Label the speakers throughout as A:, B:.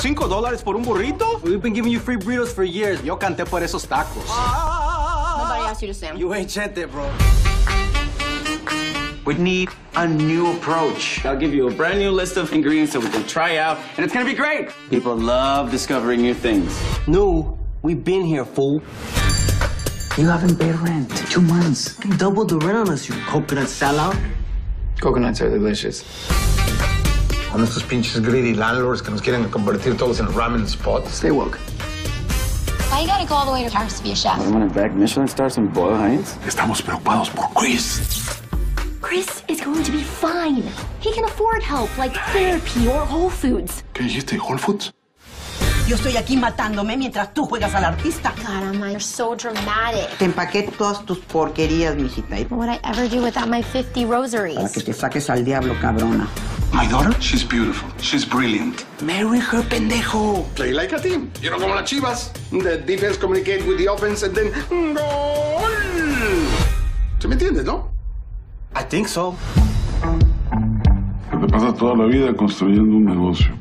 A: ¿Cinco dólares por un burrito? We've been giving you free burritos for years. Yo canté por esos tacos. Ah.
B: Nobody asked you to sing.
A: You ain't chente, bro.
C: We need a new approach. I'll give you a brand new list of ingredients that we can try out, and it's gonna be great. People love discovering new things.
A: No, we've been here, fool.
D: You haven't paid rent. Two months.
A: You Double the rent on us, you coconut sellout.
D: Coconuts are delicious.
E: Con estos pinches greedy landlords que nos quieren convertir todos en ramen spots.
D: Stay woke.
B: Why you gotta go all the way to Paris to be a chef?
C: I want to back Michelin stars and Boyle Heights.
F: Estamos preocupados por Chris.
B: Chris is going to be fine. He can afford help like therapy or Whole Foods.
F: ¿Qué dijiste, Whole Foods?
G: Yo estoy aquí matándome mientras tú juegas al artista.
B: God, Amma, you're so dramatic.
G: Te empaqué todas tus porquerías, mijita.
B: What would I ever do without my 50 rosaries?
G: Para que te saques al diablo, cabrona.
F: My daughter, she's beautiful. She's brilliant.
G: Marry her, pendejo.
F: Play like a team. You know, como las chivas. The defense communicate with the offense and then... ¡Gol! ¿Se me entiende, no?
A: I think so.
F: Que te pasas toda la vida construyendo un negocio.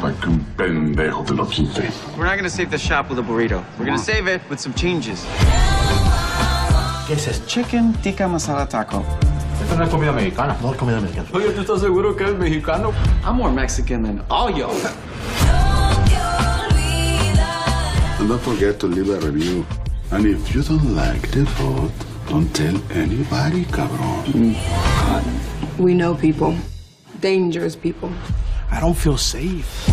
F: Para que un pendejo te lo quite.
C: We're not gonna save the shop with a burrito. We're gonna save it with some changes.
A: ¿Qué es?
C: Chicken tikka masala taco.
E: Esto no es comida mexicana.
A: No es comida mexicana. Oye, oh, ¿tú estás seguro que eres mexicano?
C: I'm more Mexican than all y'all.
F: And don't forget to leave a review. And if you don't like the food, don't tell anybody, cabrón. Mm.
H: We know people. Dangerous people.
A: I don't feel safe.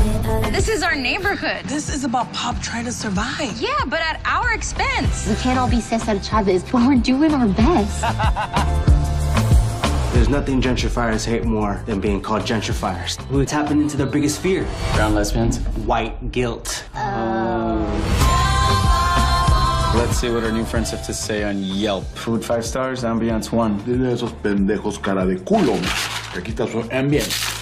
I: This is our neighborhood.
G: This is about Pop trying to survive.
I: Yeah, but at our expense.
B: We can't all be Cesar Chavez, but we're doing our best.
A: There's nothing gentrifiers hate more than being called gentrifiers. We're tapping into their biggest fear
C: Brown lesbians.
A: white guilt. Oh.
C: Let's see what our new friends have to say on Yelp. Food five stars, ambiance one.
F: Dile a esos pendejos cara de culo que aquí está su ambiente.